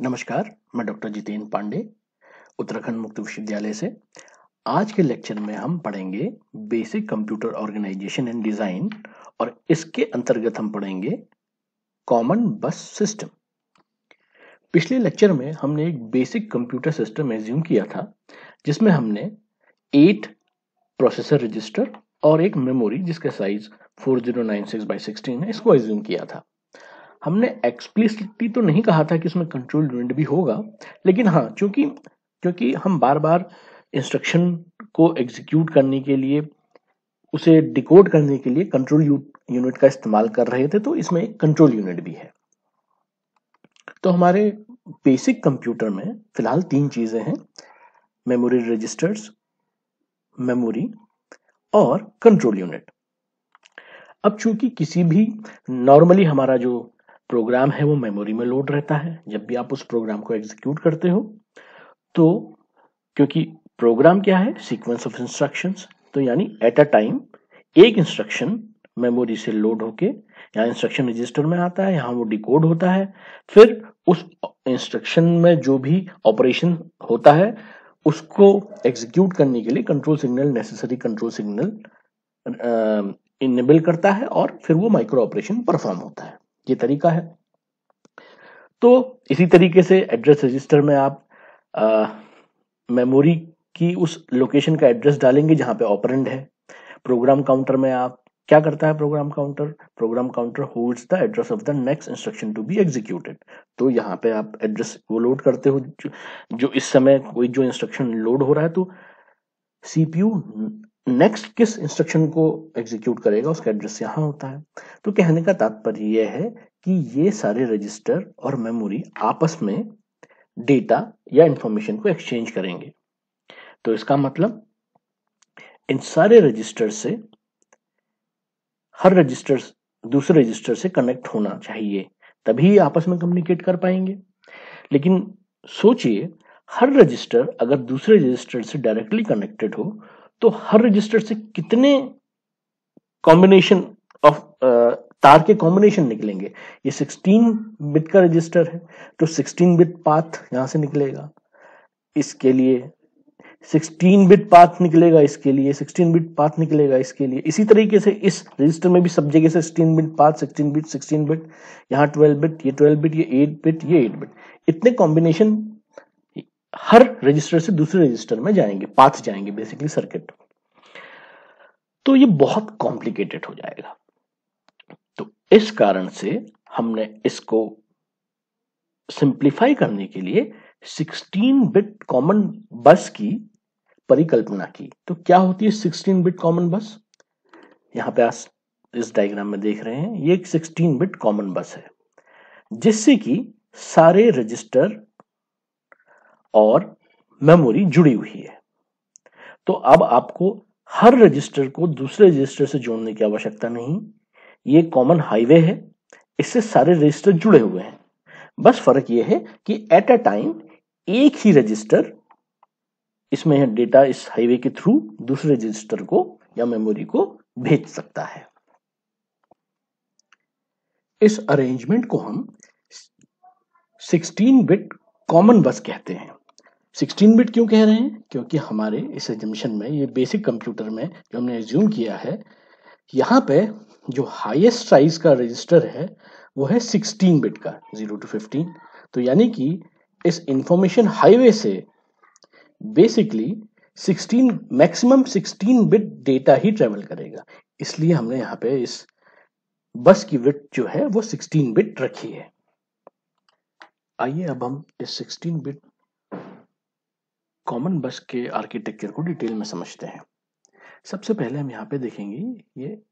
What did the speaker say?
नमस्कार, मैं डॉक्टर जितेंद्र पांडे, उत्तराखंड मुक्त विश्वविद्यालय से। आज के लेक्चर में हम पढ़ेंगे basic computer organisation and design और इसके अंतर्गत हम पढ़ेंगे कॉमन बस सिस्टम। पिछले लेक्चर में हमने एक बेसिक कंप्यूटर सिस्टम एज्यूम किया था, जिसमें हमने एट प्रोसेसर रजिस्टर और एक मेमोरी, जिसका साइज़ 4096 बाई 16 है, इसको एज्यूम किया था। हमने एक्सप्लिसिटली तो नहीं कहा था कि इसमें कंट्रोल यूनिट भी होगा, लेकिन हाँ क्योंकि क्योंकि हम बार बार इंस्ट्रक्शन को एग्जीक्यूट करने के लिए, उसे डिकोड करने के लिए कंट्रोल यूनिट का इस्तेमाल कर रहे थे तो इसमें एक कंट्रोल यूनिट भी है। तो हमारे बेसिक कंप्यूटर में फ़िलहाल तीन चीज़ें हैं मेमोरी रजिस्टर्स मेमोरी और कंट्रोल यूनिट अब चूँकि किसी भी नॉर्मली हमारा जो प्रोग्राम है, वो मेमोरी में लोड रहता है। जब भी आप उस प्रोग्राम को एग्जीक्यूट करते हो तो क्योंकि प्रोग्राम क्या है? सीक्वेंस ऑफ़ इंस्ट्रक्शंस तो यानी एट अ टाइम एक इंस्ट्रक्शन मेमोरी से लोड होके, यहाँ इंस्ट्रक्शन रजिस्टर में आता है, यहाँ वो डिकोड होता है। फिर उस इंस्ट्रक्शन में जो भी ऑपरेशन होता है, उसको एग्जीक्यूट करने के लिए control signal necessary control signal enable करता है और फिर वो माइक्रो ऑपरेशन परफॉर्म होता है। ये तरीका है। तो इसी तरीके से एड्रेस रजिस्टर में आप मेमोरी की उस लोकेशन का एड्रेस डालेंगे जहाँ पे ऑपरेंड है। प्रोग्राम काउंटर में आप क्या करता है program counter program counter holds the address of the next instruction to be executed तो यहाँ पे आप एड्रेस वो लोड करते हो जो, जो इस समय कोई जो इंस्ट्रक्शन लोड हो रहा है तो सीपीयू नेक्स्ट किस इंस्ट्रक्शन को एग्जीक्यूट करेगा, उसका एड्रेस यहाँ होता है। तो कहने का तात्पर्य यह है कि ये सारे रजिस्टर और मेमोरी आपस में डेटा या इंफॉर्मेशन को एक्सचेंज करेंगे। तो इसका मतलब इन सारे रजिस्टर से, हर रजिस्टर दूसरे रजिस्टर से कनेक्ट होना चाहिए, तभी आपस में कम्युनिकेट कर पाएँगे। लेकिन सोचिए, हर रजिस्टर अगर दूसरे रजिस्टर से डायरेक्टली कनेक्टेड हो तो हर रजिस्टर से कितने कॉम्बिनेशन ऑफ़ तार के कॉम्बिनेशन निकलेंगे? ये 16 बिट का रजिस्टर है तो 16 बिट पाथ यहाँ से निकलेगा। इसके लिए 16 बिट पाथ निकलेगा, इसके लिए 16 बिट पाथ निकलेगा, इसके लिए। इसी तरीके से इस रजिस्टर में भी सब जगह से 16 बिट पाथ 16 बिट 16 बिट यहाँ 12 बिट ये 12 बिट ये 8 बिट ये 8 बिट इतने कॉम्बिनेशन हर रजिस्टर से दूसरे रजिस्टर में जाएँगे पाथ जाएँगे बेसिकली सर्किट तो ये बहुत कॉम्प्लिकेटेड हो जाएगा। तो इस कारण से हमने इसको सिंप्लीफाई करने के लिए 16 बिट कॉमन बस की परिकल्पना की। तो क्या होती है 16 बिट कॉमन बस यहाँ पे आप इस डायग्राम में देख रहे हैं, ये एक 16 बिट कॉमन बस है, जिससे कि सारे रजिस्टर और मेमोरी जुड़ी हुई है। तो अब आपको हर रजिस्टर को दूसरे रजिस्टर से जोड़ने की आवश्यकता नहीं। ये कॉमन हाईवे है। इससे सारे रजिस्टर जुड़े हुए हैं। बस फ़र्क यह है कि एट अ टाइम एक ही रजिस्टर इसमें है डेटा इस हाईवे के थ्रू दूसरे रजिस्टर को या मेमोरी को भेज सकता है। इस अरेंजमेंट को हम 16 बिट कॉमन बस कहते हैं। 16 बिट क्यों कह रहे हैं? क्योंकि हमारे इस एजम्पन में, ये बेसिक कंप्यूटर में जो हमने एज्यूम किया है, यहाँ पे जो हाईएस्ट साइज़ का रजिस्टर है, वो है 16 बिट का 0 टू 15 तो यानी कि इस इंफॉर्मेशन हाईवे से बेसिकली 16 मैक्सिमम 16 बिट डेटा ही ट्रेवल करेगा। इसलिए हमने यहाँ पे इस बस की विट जो है, वो 16 बिट रखी है। आइए अब हम इस 16 बिट कॉमन बस के आर्किटेक्चर को डिटेल में समझते हैं। सबसे पहले हम यहाँ पे देखेंगे ये